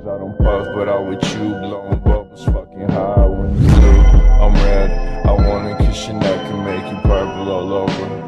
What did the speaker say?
I don't puff, but I with you, blowing bubbles, fucking high when you do. I'm red, I wanna kiss your neck and make you purple all over.